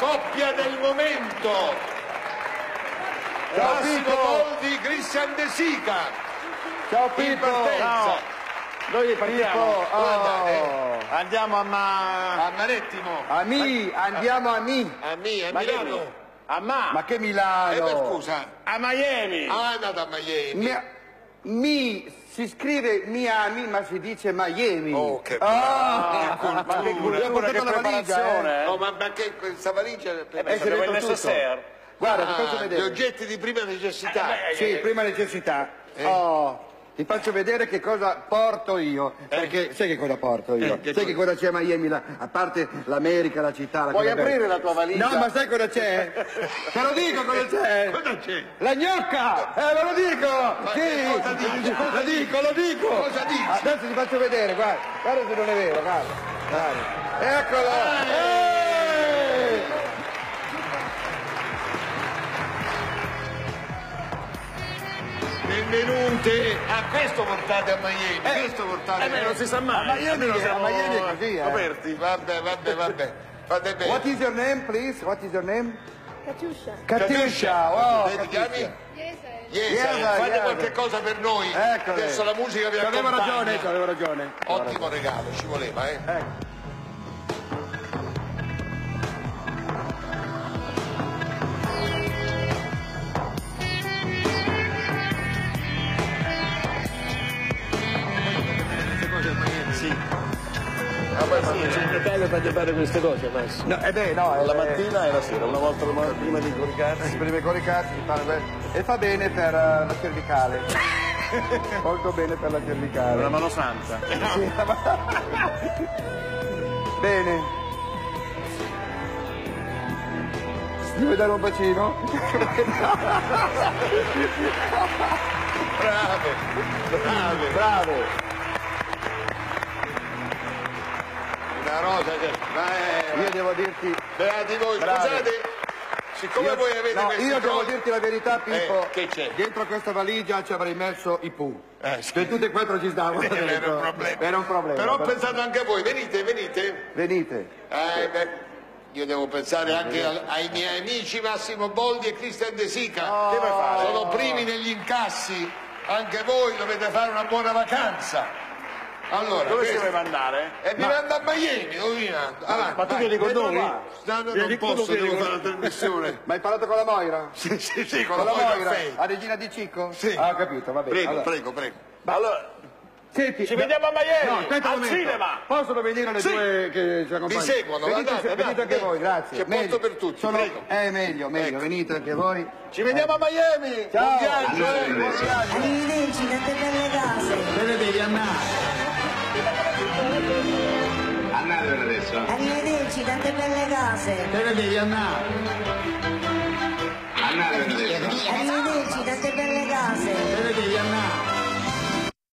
coppia del momento. Ciao, Massimo Pippo. Boldi, Christian De Sica. Ciao Pippo! partenza. Noi partiamo. Pippo! Guarda, eh. Oh. Andiamo a Ma... A Manettimo. A Mi, andiamo a Mi! A me, a. Milano. A Ma... Ma che Eh, Milano! beh, scusa. A Miami. Ah, è andata a Miami. Mi, Mi si scrive Miami ma si dice Miami. Oh, che Ah, cultura. ma che cultura, ho portato che la valigia, preparazione, eh. No, ma, ma che questa valigia... Eh beh, Eh, se devo il necessaire. Guarda, ti Ah, faccio gli vedere. oggetti di prima necessità. Eh, Sì, prima necessità. Oh, ti faccio vedere che cosa porto io. Perché sai che cosa porto io? Eh, che sai che cosa c'è a Miami? là? a parte l'America, la città, la Puoi cosa bella. aprire la tua valigia? No, ma sai cosa c'è? Te lo dico cosa c'è? Cosa c'è? La gnocca! Eh, ve lo dico! Sì! cosa dici? Lo dico, lo dico! Cosa dici? Adesso ti faccio vedere, guarda. Guarda se non è vero, guarda. guarda. Eccolo! Eh! Benvenute. A questo portate a Miami. questo portate Eh, beh, non si sa mai. A Miami- Almeno a siamo Miami è così, eh. Coperti. Vabbè, vabbè, vabbè. Fate bene. What is your name, please? What is your name? Wow, Te ti chiami? Yes, fate yes. qualche cosa per noi. Eccole. Adesso la musica vi Avevo accompagna. ragione, avevo ragione. Ottimo regalo, ci voleva, eh. Ecco. Fa- il dettaglio per fare queste cose, Massimo. No, eh beh, no, La mattina e la sera, una volta prima di coricarsi. prima di coricarsi fa e fa bene per eh, la cervicale. Molto bene per la Una cervicale. mano santa. Bene. Mi vuoi dare un bacino? Brave, brave. Bravo. Che... Ma è... Io devo dirti. Beati voi, Brave. scusate, siccome io- voi avete no, queste io devo cose- dirti la verità, Pippo. Eh, che c'è? Dentro questa valigia ci avrei messo i Pooh. Eh, sì. Se tutte e quattro ci stavano. Era dentro. un problema. Era un problema. Però ho pensato anche a voi, venite, venite. Venite. Eh, beh, io devo pensare anche al- ai miei amici Massimo Boldi e Cristian De Sica. Fare? Sono primi negli incassi, anche voi dovete fare una buona vacanza. Allora, Dove si questo- deve andare? E mi manda a Miami, dove? Avanti, Ma tu vieni con noi? No, no, Vieni non con posso, devo vieni fare con- la trasmissione. Ma hai parlato con la Moira? sì, sì, sì, con, Con la la Moira? Fei. A Regina di Cicco? Sì. Ah, ho capito, va bene. Prego, Allora, prego, prego. Allora, Senti, Ci vediamo a Miami, No, aspetta al cinema. Possono venire le Sì. due che ci accompagnano? Vi seguono, venite, andate, venite andate, anche venite. voi, grazie. C'è posto per tutti, Sono... prego. Eh, meglio, meglio, Ecco. venite anche voi. ci vediamo a Miami! Ciao. Buon viaggio! eh. Buon viaggio. Arrivederci, tante belle case. Ne devi andare. Andatevene adesso. Arrivederci, tante belle case. Te ne devi andare. Andatevene adesso. Arrivederci, tante belle case. Te ne devi andare.